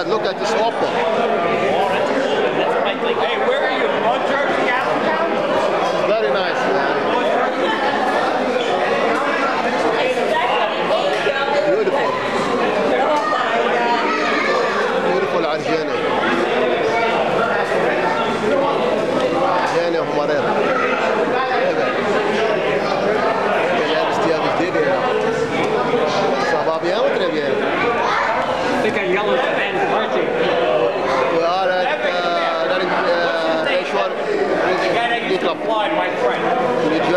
God, look at this opal. Hey, where are you? On Jersey Allentown? Very nice. Beautiful. Beautiful عجينة. عجينة up. My friend.